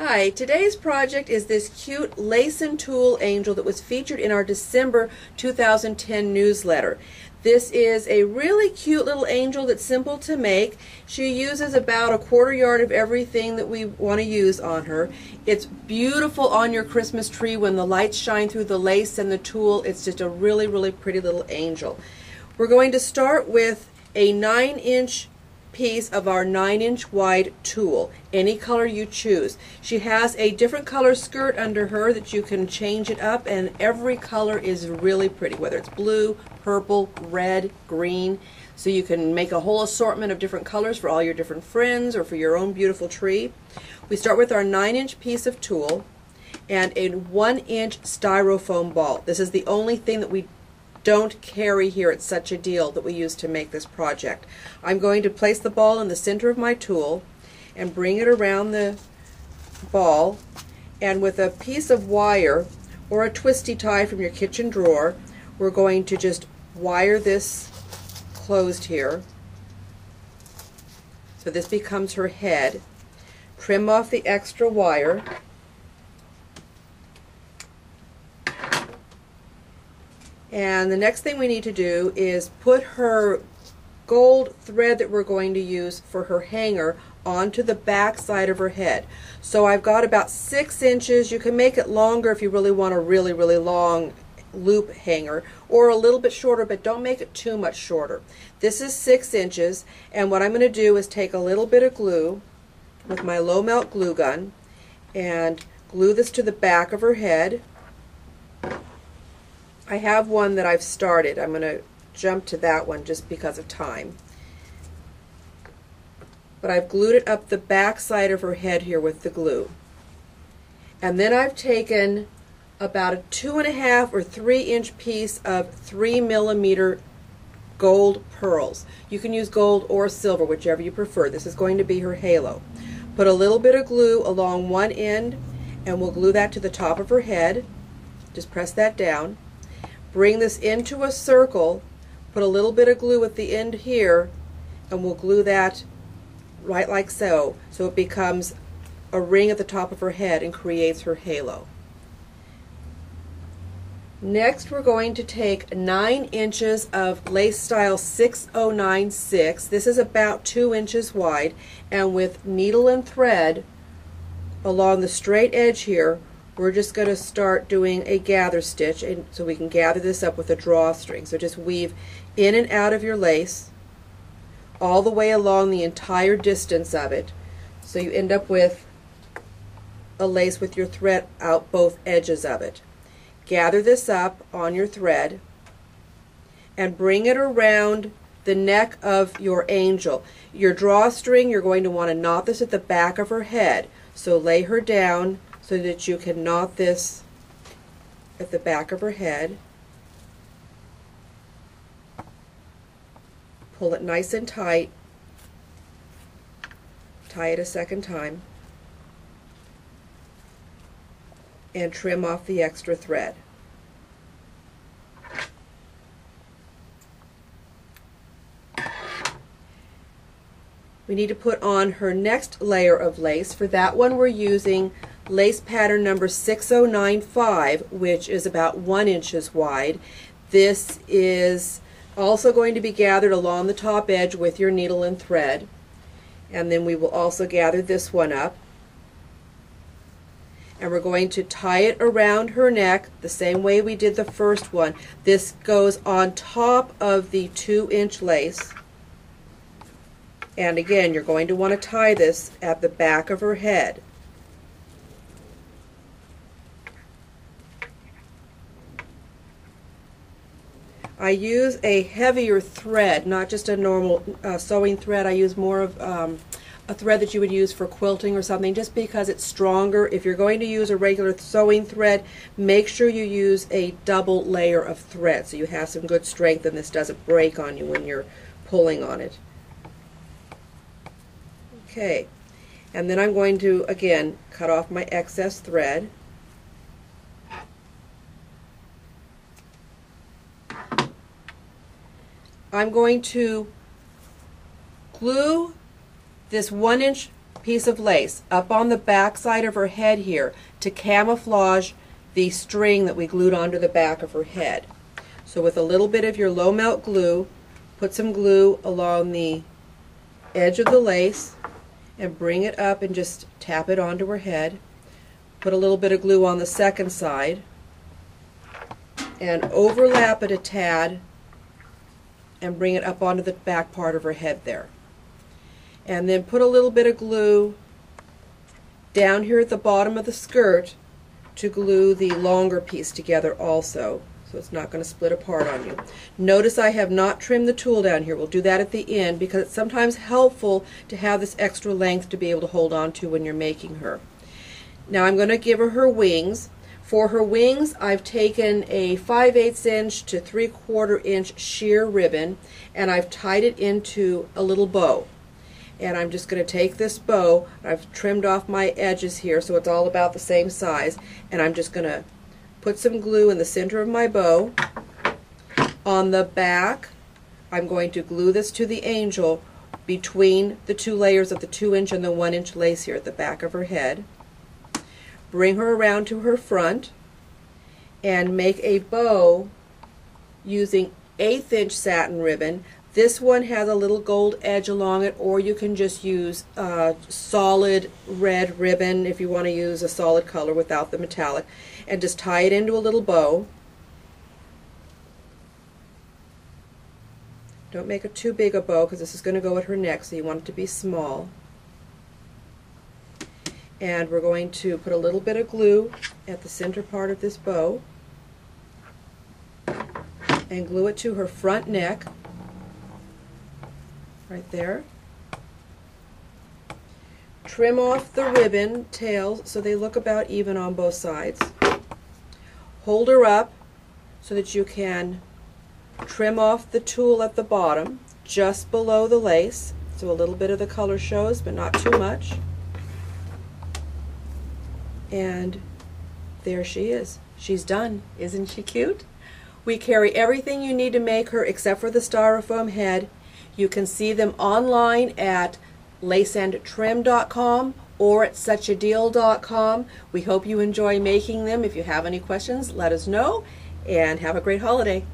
Hi, today's project is this cute lace and tulle angel that was featured in our December 2010 newsletter. This is a really cute little angel that's simple to make. She uses about a quarter yard of everything that we want to use on her. It's beautiful on your Christmas tree when the lights shine through the lace and the tulle. It's just a really, really pretty little angel. We're going to start with a 9 inch piece of our 9 inch wide tulle, any color you choose. She has a different color skirt under her that you can change it up and every color is really pretty, whether it's blue, purple, red, green. So you can make a whole assortment of different colors for all your different friends or for your own beautiful tree. We start with our 9 inch piece of tulle and a 1 inch styrofoam ball. This is the only thing that we don't carry here at such a deal that we use to make this project. I'm going to place the ball in the center of my tulle and bring it around the ball and with a piece of wire or a twisty tie from your kitchen drawer we're going to just wire this closed here. So this becomes her head. Trim off the extra wire And the next thing we need to do is put her gold thread that we're going to use for her hanger onto the back side of her head. So I've got about six inches. You can make it longer if you really want a really, really long loop hanger or a little bit shorter, but don't make it too much shorter. This is six inches, and what I'm going to do is take a little bit of glue with my low melt glue gun and glue this to the back of her head. I have one that I've started. I'm going to jump to that one just because of time. But I've glued it up the back side of her head here with the glue. And then I've taken about a two and a half or three inch piece of three millimeter gold pearls. You can use gold or silver, whichever you prefer. This is going to be her halo. Put a little bit of glue along one end and we'll glue that to the top of her head. Just press that down. Bring this into a circle, put a little bit of glue at the end here, and we'll glue that right like so, so it becomes a ring at the top of her head and creates her halo. Next we're going to take 9 inches of lace style 6096. This is about 2 inches wide and with needle and thread along the straight edge here we're just going to start doing a gather stitch and so we can gather this up with a drawstring. So just weave in and out of your lace all the way along the entire distance of it so you end up with a lace with your thread out both edges of it. Gather this up on your thread and bring it around the neck of your angel. Your drawstring, you're going to want to knot this at the back of her head. So lay her down so that you can knot this at the back of her head. Pull it nice and tight. Tie it a second time. And trim off the extra thread. We need to put on her next layer of lace. For that one we're using lace pattern number 6095, which is about one inches wide. This is also going to be gathered along the top edge with your needle and thread. And then we will also gather this one up. And we're going to tie it around her neck the same way we did the first one. This goes on top of the two inch lace. And again, you're going to want to tie this at the back of her head. I use a heavier thread, not just a normal uh, sewing thread. I use more of um, a thread that you would use for quilting or something just because it's stronger. If you're going to use a regular sewing thread, make sure you use a double layer of thread so you have some good strength and this doesn't break on you when you're pulling on it. Okay, and then I'm going to, again, cut off my excess thread. I'm going to glue this one inch piece of lace up on the back side of her head here to camouflage the string that we glued onto the back of her head. So with a little bit of your low melt glue, put some glue along the edge of the lace and bring it up and just tap it onto her head. Put a little bit of glue on the second side and overlap it a tad and bring it up onto the back part of her head there. And then put a little bit of glue down here at the bottom of the skirt to glue the longer piece together also so it's not going to split apart on you. Notice I have not trimmed the tulle down here. We'll do that at the end because it's sometimes helpful to have this extra length to be able to hold on to when you're making her. Now I'm going to give her her wings. For her wings, I've taken a 5 8 inch to 3 quarter inch sheer ribbon and I've tied it into a little bow. And I'm just going to take this bow, I've trimmed off my edges here so it's all about the same size, and I'm just going to put some glue in the center of my bow. On the back, I'm going to glue this to the angel between the two layers of the 2 inch and the 1 inch lace here at the back of her head bring her around to her front, and make a bow using eighth inch satin ribbon. This one has a little gold edge along it, or you can just use uh, solid red ribbon if you want to use a solid color without the metallic, and just tie it into a little bow. Don't make it too big a bow because this is going to go at her neck, so you want it to be small and we're going to put a little bit of glue at the center part of this bow and glue it to her front neck right there. Trim off the ribbon tails so they look about even on both sides. Hold her up so that you can trim off the tulle at the bottom just below the lace so a little bit of the color shows but not too much and there she is. She's done. Isn't she cute? We carry everything you need to make her except for the styrofoam head. You can see them online at laceandtrim.com or at suchadeal.com. We hope you enjoy making them. If you have any questions, let us know and have a great holiday.